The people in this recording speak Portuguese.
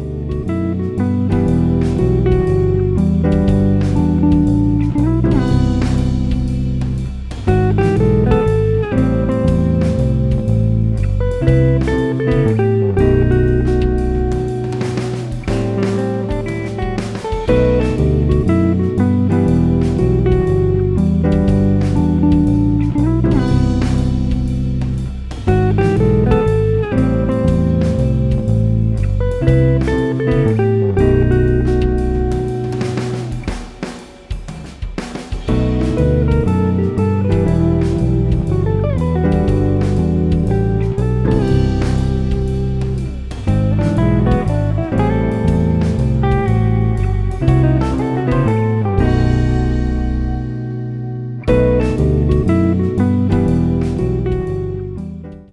Música